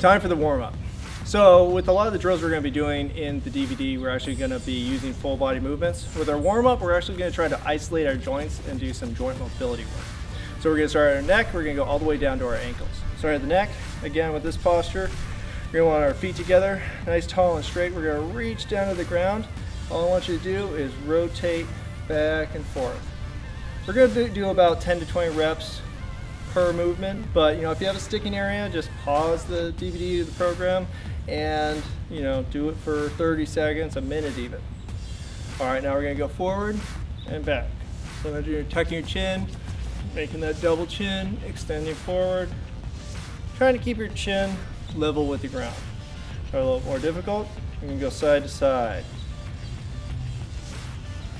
Time for the warm up. So with a lot of the drills we're going to be doing in the DVD, we're actually going to be using full body movements. With our warm up, we're actually going to try to isolate our joints and do some joint mobility work. So we're going to start at our neck, we're going to go all the way down to our ankles. Start at the neck, again with this posture, we're to want our feet together, nice tall and straight. We're going to reach down to the ground. All I want you to do is rotate back and forth. We're going to do about 10 to 20 reps per movement, but you know, if you have a sticking area, just pause the DVD of the program and you know, do it for 30 seconds, a minute even. All right, now we're gonna go forward and back. So you're tucking your chin, making that double chin, extending forward, trying to keep your chin level with the ground. Try a little more difficult, you can go side to side.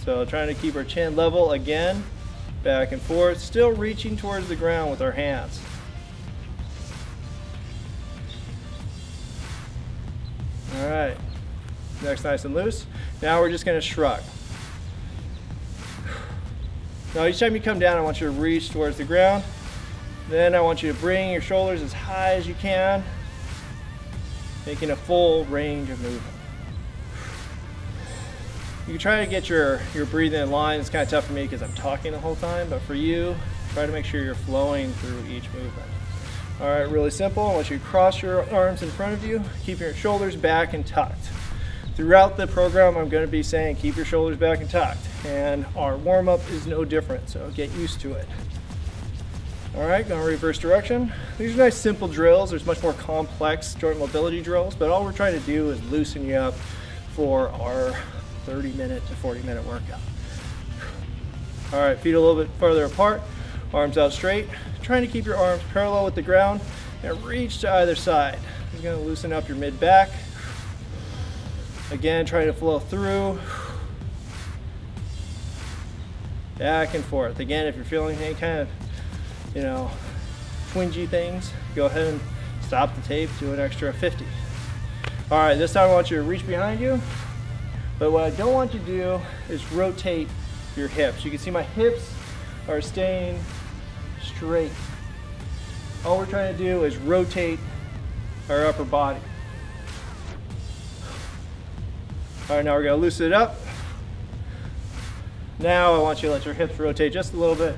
So trying to keep our chin level again, back and forth, still reaching towards the ground with our hands. All right, next nice and loose. Now we're just gonna shrug. Now each time you come down, I want you to reach towards the ground. Then I want you to bring your shoulders as high as you can, making a full range of movement. You try to get your, your breathing in line. It's kind of tough for me because I'm talking the whole time, but for you, try to make sure you're flowing through each movement. All right, really simple. I want you to cross your arms in front of you, keep your shoulders back and tucked. Throughout the program, I'm going to be saying keep your shoulders back and tucked, and our warm-up is no different, so get used to it. All right, going reverse direction. These are nice simple drills. There's much more complex joint mobility drills, but all we're trying to do is loosen you up for our 30 minute to 40 minute workout. All right, feet a little bit further apart, arms out straight. Trying to keep your arms parallel with the ground and reach to either side. You're gonna loosen up your mid back. Again, try to flow through. Back and forth. Again, if you're feeling any kind of, you know, twingy things, go ahead and stop the tape, do an extra 50. All right, this time I want you to reach behind you, but what I don't want you to do is rotate your hips. You can see my hips are staying straight. All we're trying to do is rotate our upper body. All right, now we're gonna loosen it up. Now I want you to let your hips rotate just a little bit.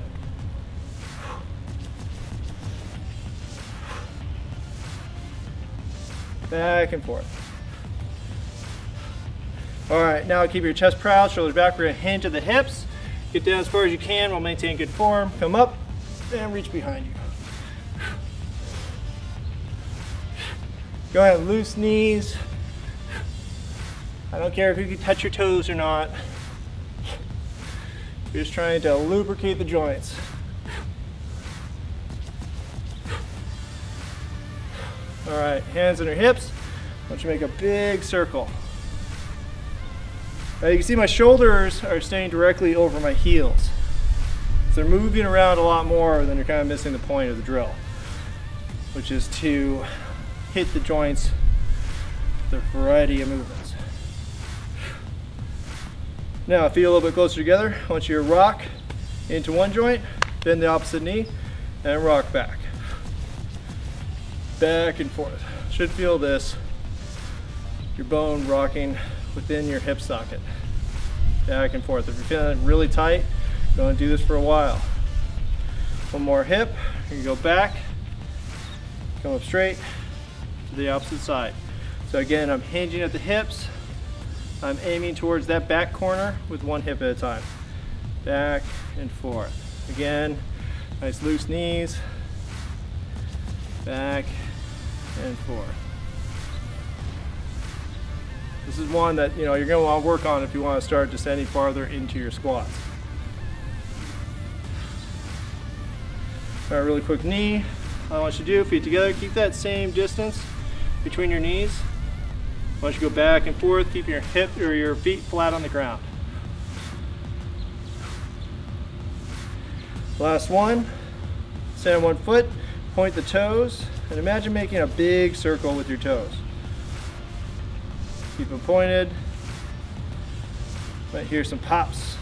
Back and forth. All right, now keep your chest proud, shoulders back. We're gonna hinge at the hips. Get down as far as you can while maintaining good form. Come up and reach behind you. Go ahead, loose knees. I don't care if you can touch your toes or not. You're just trying to lubricate the joints. All right, hands on your hips. You to make a big circle. Now you can see my shoulders are staying directly over my heels. So they're moving around a lot more than you're kind of missing the point of the drill, which is to hit the joints with a variety of movements. Now feet a little bit closer together. I want you to rock into one joint, bend the opposite knee, and rock back. Back and forth. Should feel this, your bone rocking within your hip socket. Back and forth. If you're feeling really tight, go and do this for a while. One more hip, you go back, come up straight to the opposite side. So again, I'm hinging at the hips, I'm aiming towards that back corner with one hip at a time. Back and forth. Again, nice loose knees, back and forth. This is one that you know you're going to want to work on if you want to start descending farther into your squats. All right, really quick knee. I want you to do, feet together, keep that same distance between your knees. I want you to go back and forth, keep your hip or your feet flat on the ground. Last one, stand on one foot, point the toes, and imagine making a big circle with your toes. Keep them pointed. Might hear some pops.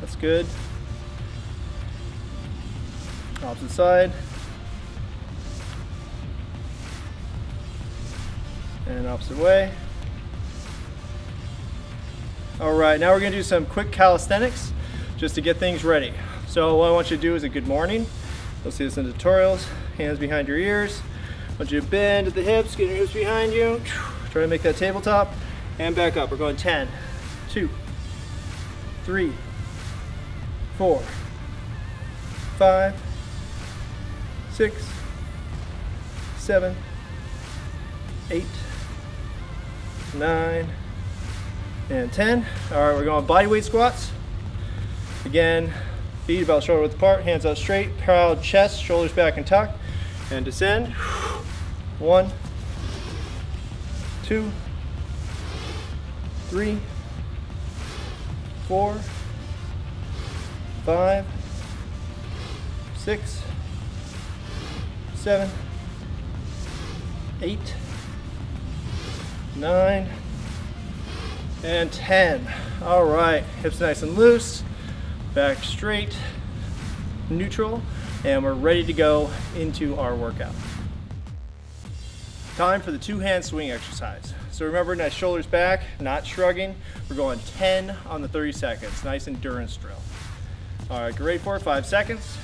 That's good. Opposite side. And opposite way. All right, now we're gonna do some quick calisthenics just to get things ready. So what I want you to do is a good morning. You'll see this in tutorials. Hands behind your ears. I want you to bend at the hips, get your hips behind you. Try to make that tabletop. And back up. We're going 10, 2, 3, 4, 5, 6, 7, 8, 9, and 10. All right, we're going body weight squats. Again, feet about shoulder width apart, hands out straight, proud chest, shoulders back and tucked, and descend. One, two, three, four, five, six, seven, eight, nine, and 10. All right, hips nice and loose, back straight, neutral, and we're ready to go into our workout. Time for the two hand swing exercise. So remember, nice shoulders back, not shrugging. We're going 10 on the 30 seconds, nice endurance drill. All right, get ready for five seconds.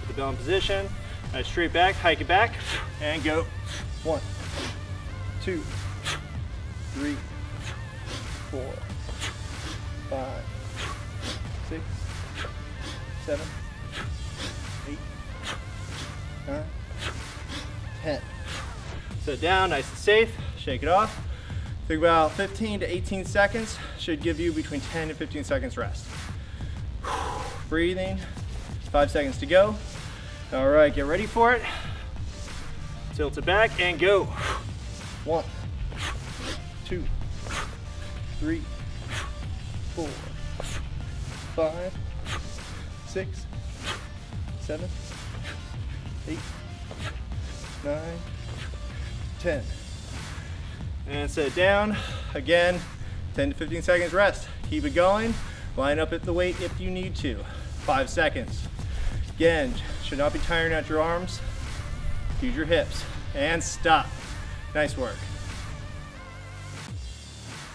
Put the bell in position, nice straight back, hike it back, and go. One, two, three, four, five, six, seven, eight, nine, ten. Sit down, nice and safe, shake it off. Think about 15 to 18 seconds, should give you between 10 and 15 seconds rest. Breathing, five seconds to go. All right, get ready for it. Tilt it back and go. One, two, three, four, five, six, seven, eight, nine, 10. And sit down, again, 10 to 15 seconds rest. Keep it going, line up at the weight if you need to. Five seconds. Again, should not be tiring out your arms. Use your hips, and stop. Nice work.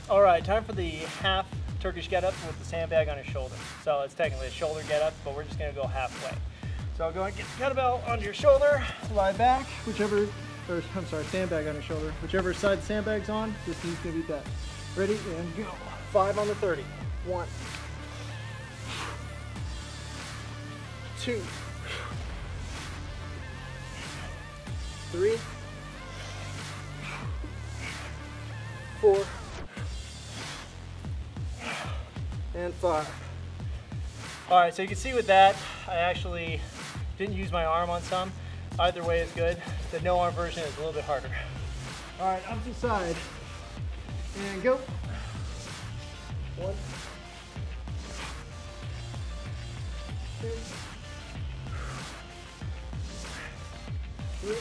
All right, time for the half Turkish get up with the sandbag on your shoulder. So it's technically a shoulder get up, but we're just gonna go halfway. So go and get the kettlebell onto your shoulder, lie back, whichever or I'm sorry, sandbag on his shoulder. Whichever side the sandbag's on, this knee's gonna be bent. Ready, and go. Five on the 30. One. Two. Three. Four. And five. All right, so you can see with that, I actually didn't use my arm on some. Either way is good. The no arm version is a little bit harder. All right, opposite side. And go. One. Two. Three.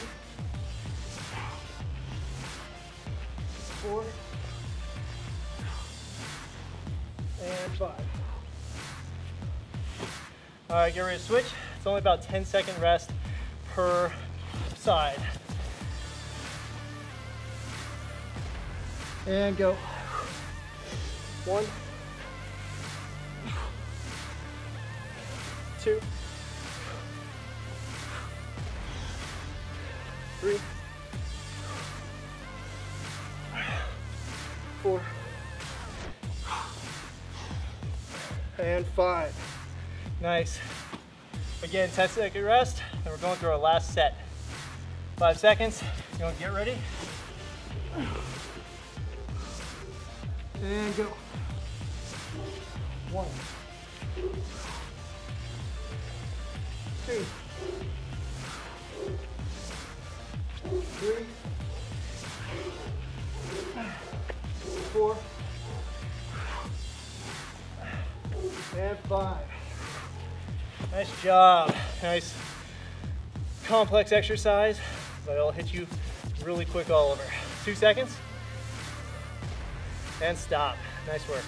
Four. And five. All right, get ready to switch. It's only about 10 second rest per side. And go. One, two, three, four, and five. Nice. Again, 10 second rest, and we're going through our last set. Five seconds, you want to get ready? And go. One. Two. Three. Four. And five. Nice job. Nice complex exercise, but it'll hit you really quick all over. Two seconds. And stop. Nice work.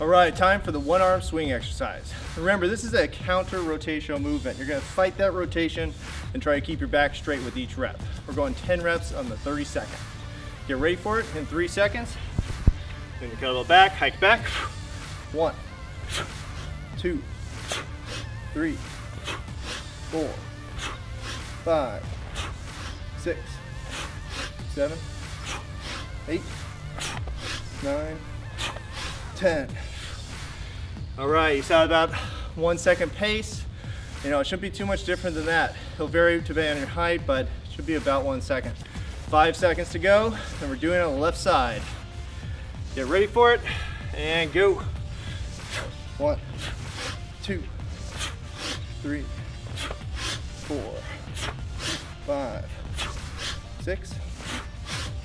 All right, time for the one arm swing exercise. Remember, this is a counter rotational movement. You're gonna fight that rotation and try to keep your back straight with each rep. We're going 10 reps on the 30 second. Get ready for it in three seconds. Bring the kettlebell back, hike back. One, two, three, four, five, six, seven, eight, nine, ten. All right, you saw about one second pace. You know, it shouldn't be too much different than that. It'll vary depending on your height, but it should be about one second. Five seconds to go, and we're doing it on the left side. Get ready for it, and go. One, two, three, four, five, six,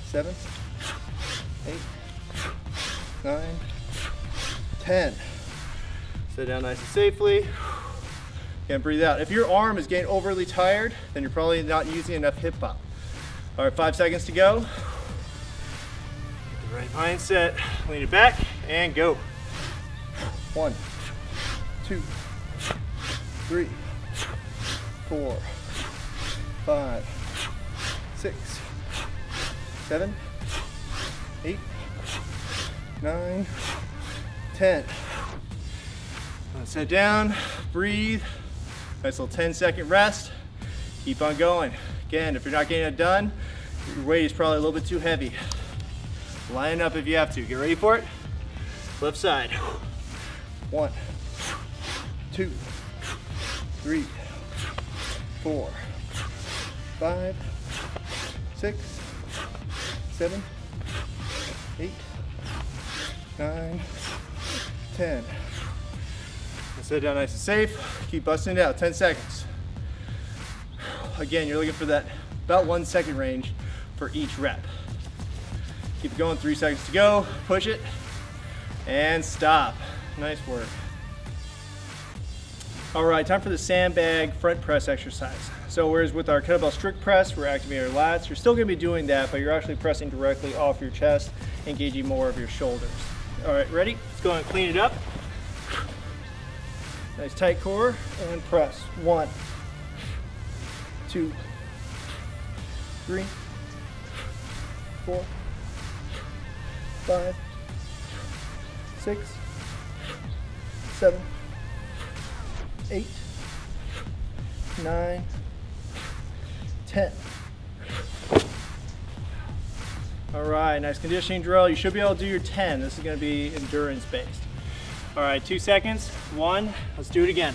seven, eight, nine, ten. Sit down nice and safely. And breathe out. If your arm is getting overly tired, then you're probably not using enough hip pop. All right, five seconds to go. Get the right mindset, lean it back, and go. One, two, three, four, five, six, seven, eight, nine, ten. Sit down, breathe. Nice little 10 second rest. Keep on going. Again, if you're not getting it done, your weight is probably a little bit too heavy. Line up if you have to. Get ready for it. Left side. One, two, three, four, five, six, seven, eight, nine, ten. Sit down nice and safe. Keep busting it out, 10 seconds. Again, you're looking for that about one second range for each rep. Keep going, three seconds to go. Push it and stop. Nice work. All right, time for the sandbag front press exercise. So whereas with our kettlebell strict press, we're activating our lats, you're still gonna be doing that, but you're actually pressing directly off your chest, engaging more of your shoulders. All right, ready? Let's go and clean it up. Nice tight core and press. One, two, three, four, five, six, seven, eight, nine, ten. All right, nice conditioning drill. You should be able to do your 10. This is gonna be endurance based. All right, two seconds. One, let's do it again.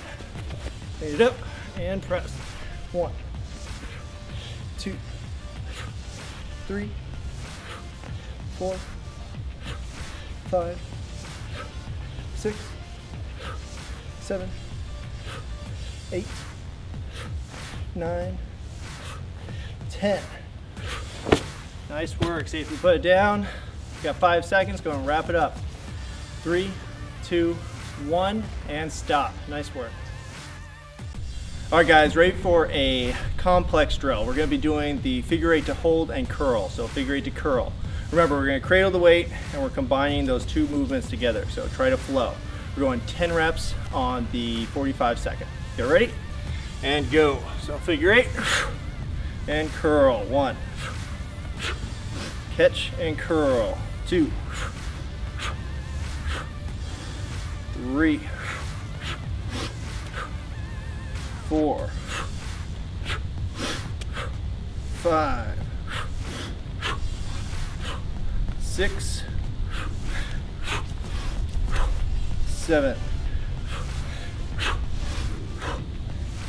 Raise it up and press. One, two, three, four, five, six, seven, eight, nine, ten. Nice work. Safely put it down. got five seconds. Go and wrap it up. Three, two, one, and stop. Nice work. All right, guys, ready for a complex drill. We're gonna be doing the figure eight to hold and curl. So figure eight to curl. Remember, we're gonna cradle the weight and we're combining those two movements together. So try to flow. We're going 10 reps on the 45 second. Get ready? And go. So figure eight and curl. One. Catch and curl. Two. three, four, five, six, seven,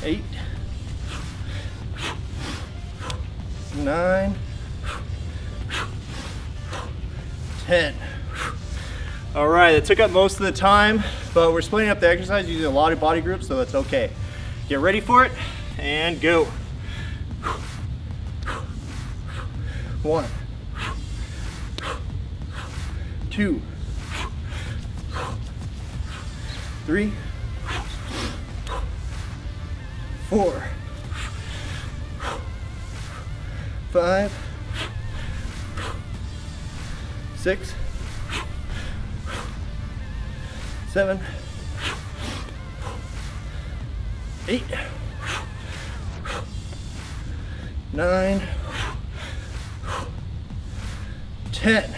eight, nine, ten. All right, it took up most of the time, but we're splitting up the exercise using a lot of body groups, so that's okay. Get ready for it and go. One, two, three, four, five, six, seven, eight, nine, ten.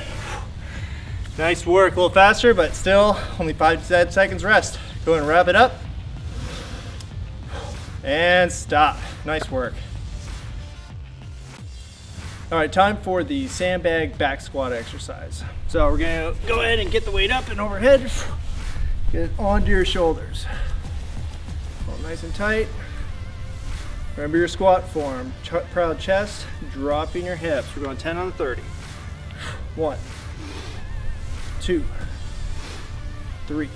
Nice work, a little faster, but still only five seconds rest. Go and wrap it up. And stop. Nice work. All right, time for the sandbag back squat exercise. So we're gonna go ahead and get the weight up and overhead. Get it onto your shoulders. Hold nice and tight. Remember your squat form. Ch proud chest, dropping your hips. We're going 10 on the 30. One, two, three,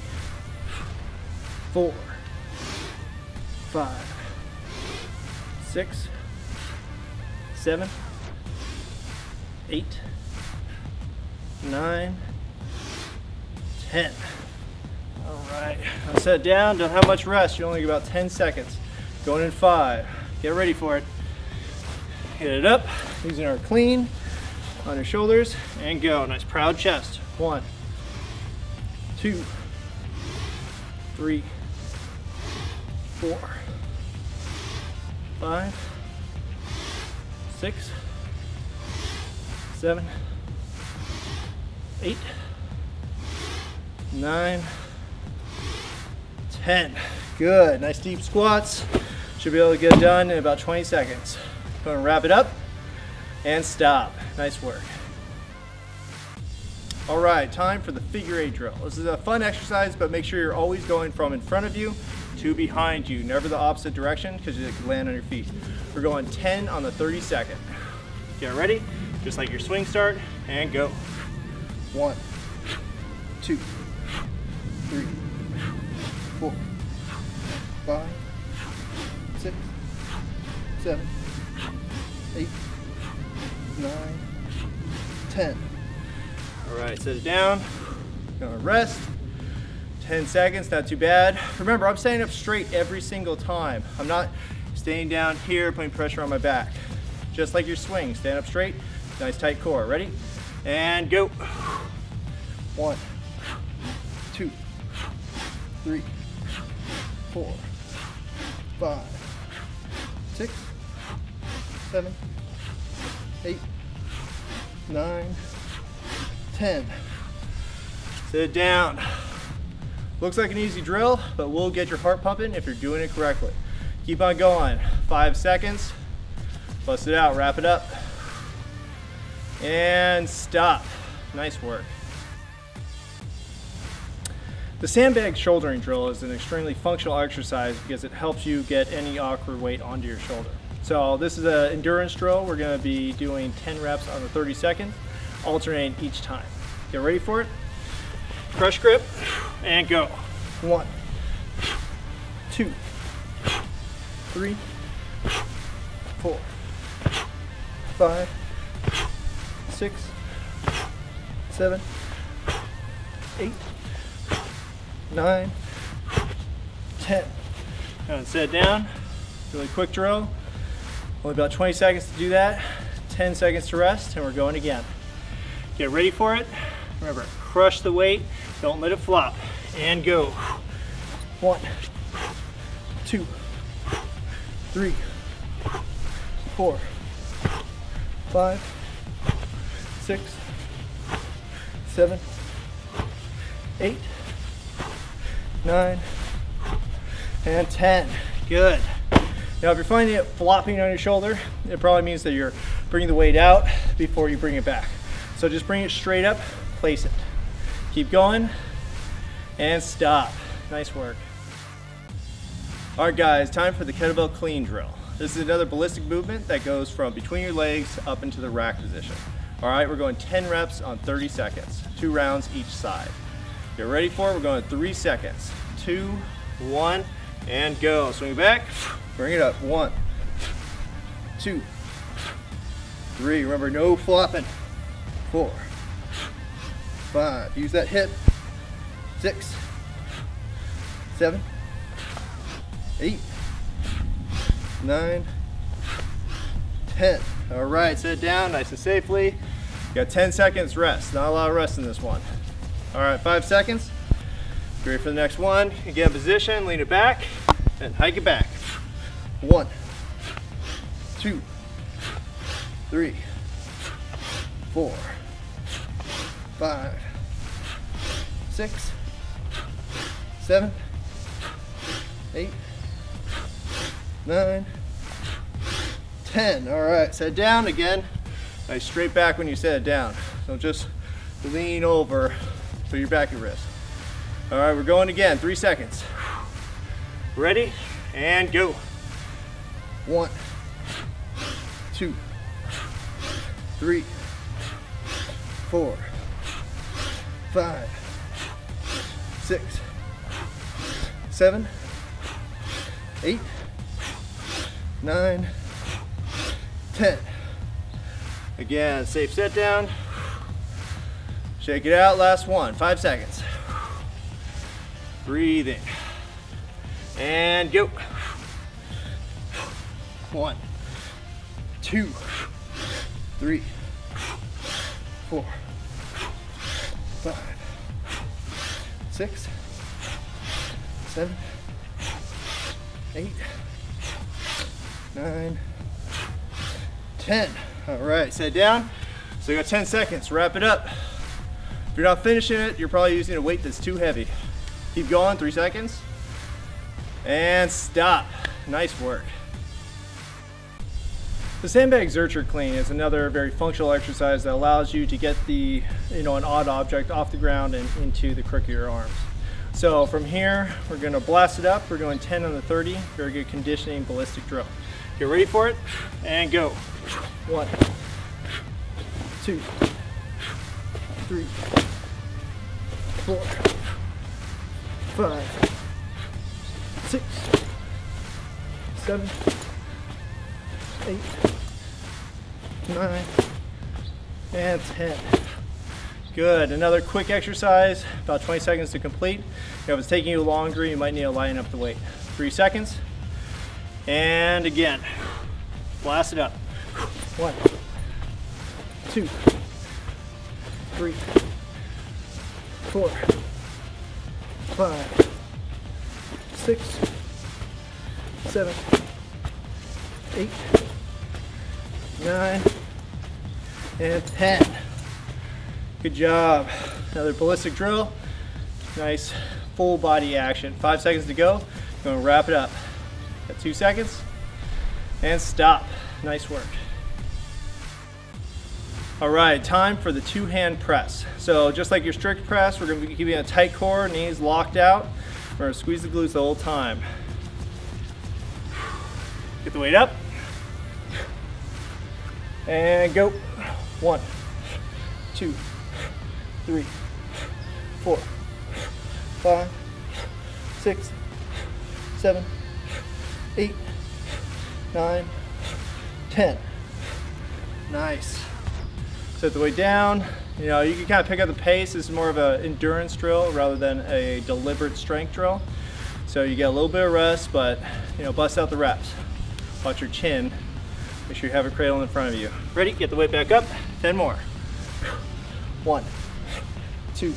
four, five, six, seven, eight, nine, ten. All right, now set down, don't have much rest. You only get about 10 seconds. Going in five, get ready for it. Get it up, using our clean on your shoulders, and go. Nice proud chest. One, two, three, four, five, six, seven, eight, nine, ten. Good. Nice deep squats. Should be able to get done in about 20 seconds. Go and wrap it up and stop. Nice work. All right, time for the figure eight drill. This is a fun exercise, but make sure you're always going from in front of you to behind you, never the opposite direction because you can land on your feet. We're going 10 on the 30 second. Get ready, just like your swing start, and go. One, two, three, four, five, six, seven, eight, nine, ten. All right, set it down. Gonna rest. 10 seconds, not too bad. Remember, I'm standing up straight every single time. I'm not staying down here, putting pressure on my back. Just like your swing, stand up straight, nice tight core. Ready? And go. One, two, three, four, five, six, seven, eight, nine, ten. Sit down. Looks like an easy drill, but will get your heart pumping if you're doing it correctly. Keep on going. Five seconds. Bust it out, wrap it up. And stop. Nice work. The sandbag shouldering drill is an extremely functional exercise because it helps you get any awkward weight onto your shoulder. So this is an endurance drill. We're gonna be doing 10 reps on the 30 seconds, alternating each time. Get ready for it? Crush grip, and go. One, two, three, four, five, six, seven, eight, nine, ten. And set down. Really quick drill. Only about 20 seconds to do that. 10 seconds to rest, and we're going again. Get ready for it. Remember, crush the weight. Don't let it flop. And go. One, two, three, four, five, six, seven, eight, nine, and 10. Good. Now, if you're finding it flopping on your shoulder, it probably means that you're bringing the weight out before you bring it back. So just bring it straight up, place it. Keep going, and stop. Nice work. All right, guys, time for the kettlebell clean drill. This is another ballistic movement that goes from between your legs up into the rack position. All right, we're going 10 reps on 30 seconds, two rounds each side. Get ready for it, we're going three seconds. Two, one, and go. Swing back, bring it up. One, two, three. Remember, no flopping. Four, five. Use that hip. Six, seven, eight, nine, ten. All right, sit down nice and safely. You got 10 seconds rest. Not a lot of rest in this one. All right, five seconds. Ready for the next one. Again, position, lean it back, and hike it back. One, two, three, four, five, six, seven, eight, nine, ten. All right, set down again. Nice straight back when you set it down. So just lean over so your back and wrist. All right, we're going again, three seconds. Ready, and go. One, two, three, four, five, six, seven, eight, nine, ten. Again, safe set down. Shake it out, last one, five seconds. Breathing. And go. One, two, three, six, seven, eight, nine, ten. All right, set down. So you got 10 seconds, wrap it up. If you're not finishing it, you're probably using a weight that's too heavy. Keep going, three seconds. And stop. Nice work. The sandbag Zercher clean is another very functional exercise that allows you to get the, you know, an odd object off the ground and into the crook of your arms. So from here, we're gonna blast it up. We're doing 10 on the 30, very good conditioning ballistic drill. Get ready for it, and go. One, two, three, four, five, six, seven, eight, nine, and 10. Good, another quick exercise, about 20 seconds to complete. If it's taking you longer, you might need to line up the weight. Three seconds, and again, blast it up. One, two, three, four, five, six, seven, eight, nine, and 10. Good job. Another ballistic drill. Nice full body action. Five seconds to go. To wrap it up. Got two seconds. And stop. Nice work. All right, time for the two-hand press. So just like your strict press, we're gonna be keeping a tight core, knees locked out. We're gonna squeeze the glutes the whole time. Get the weight up. And go. One, two, three, four, five, six, seven, eight, nine, ten. Nice. Set the weight down. You know, you can kind of pick up the pace. This is more of an endurance drill rather than a deliberate strength drill. So you get a little bit of rest, but you know, bust out the reps. Watch your chin. Make sure you have a cradle in front of you. Ready? Get the weight back up. 10 more. One, two,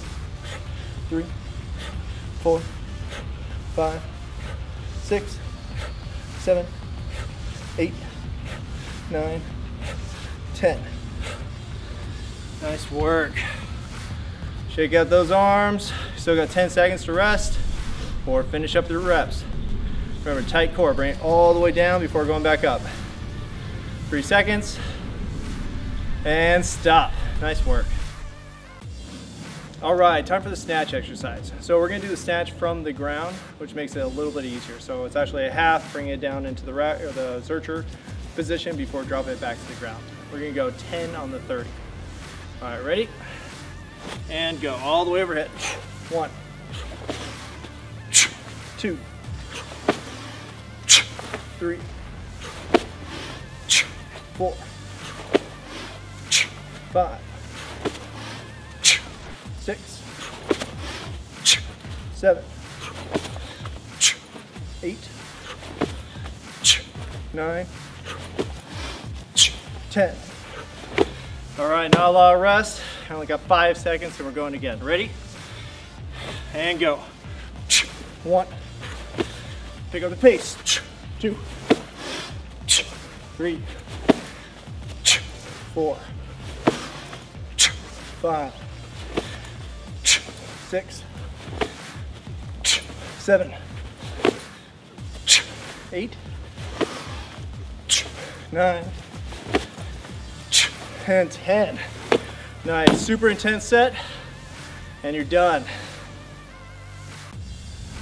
three, four, five, six, seven, eight, nine, ten. Nice work. Shake out those arms. Still got 10 seconds to rest or finish up the reps. Remember, tight core, bring it all the way down before going back up. Three seconds, and stop. Nice work. All right, time for the snatch exercise. So we're gonna do the snatch from the ground, which makes it a little bit easier. So it's actually a half, bring it down into the rack or the Zercher position before dropping it back to the ground. We're gonna go 10 on the 30. All right, ready? And go all the way overhead. One, two, three, four, five, six, seven, eight, nine, ten. All right, not a lot of rest. I only got five seconds, and we're going again. Ready? And go. one. Pick up the pace. Two, three, four, five, six, seven, eight, nine, and 10. Nice, super intense set, and you're done.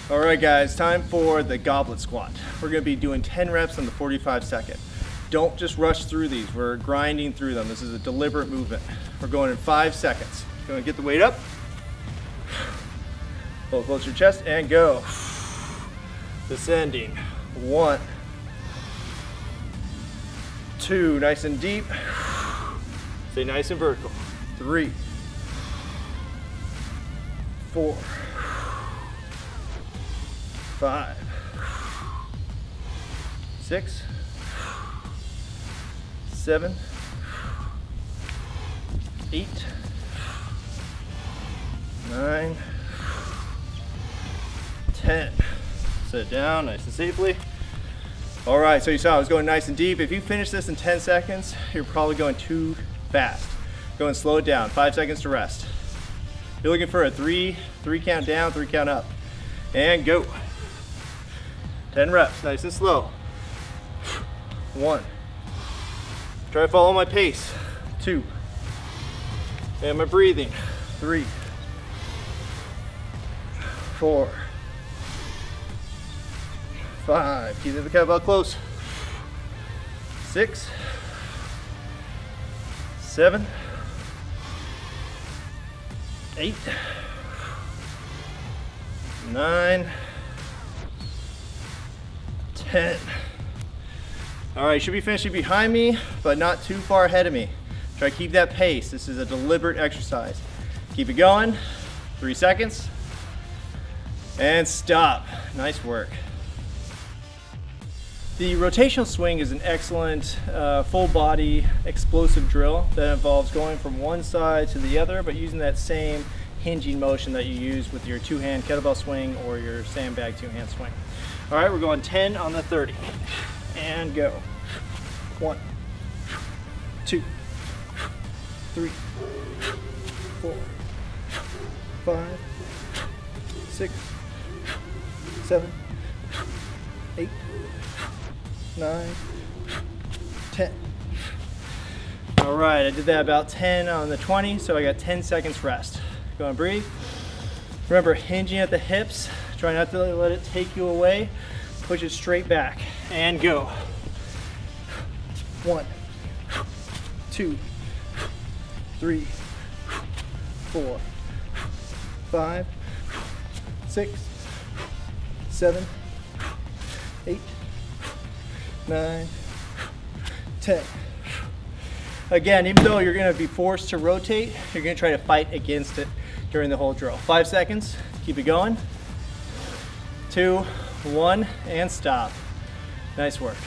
All right guys, time for the goblet squat. We're gonna be doing 10 reps on the 45 second. Don't just rush through these. We're grinding through them. This is a deliberate movement. We're going in five seconds. Gonna get the weight up. Pull close your chest and go. Descending. One. Two, nice and deep. Stay nice and vertical. Three. Four. Five. Six. Seven. Eight. Nine. Ten. Sit down nice and safely. All right, so you saw I was going nice and deep. If you finish this in 10 seconds, you're probably going too fast. Go and slow it down, five seconds to rest. You're looking for a three, three count down, three count up. And go. 10 reps, nice and slow. One. Try to follow my pace. Two. And my breathing. Three. Four. Five. Keep the kettlebell close. Six. Seven. Eight. Nine. Ten. All right, should be finishing behind me, but not too far ahead of me. Try to keep that pace. This is a deliberate exercise. Keep it going. Three seconds. And stop. Nice work. The rotational swing is an excellent uh, full body explosive drill that involves going from one side to the other, but using that same hinging motion that you use with your two hand kettlebell swing or your sandbag two hand swing. All right, we're going 10 on the 30 and go. One, two, three, four, five, six, seven, eight, nine, ten. All right, I did that about 10 on the 20, so I got 10 seconds rest. Go and breathe. Remember, hinging at the hips. Try not to let it take you away. Push it straight back and go. One, two, three, four, five, six, seven, eight, nine, ten. Again, even though you're gonna be forced to rotate, you're gonna try to fight against it during the whole drill. Five seconds, keep it going. Two, one, and stop. Nice work.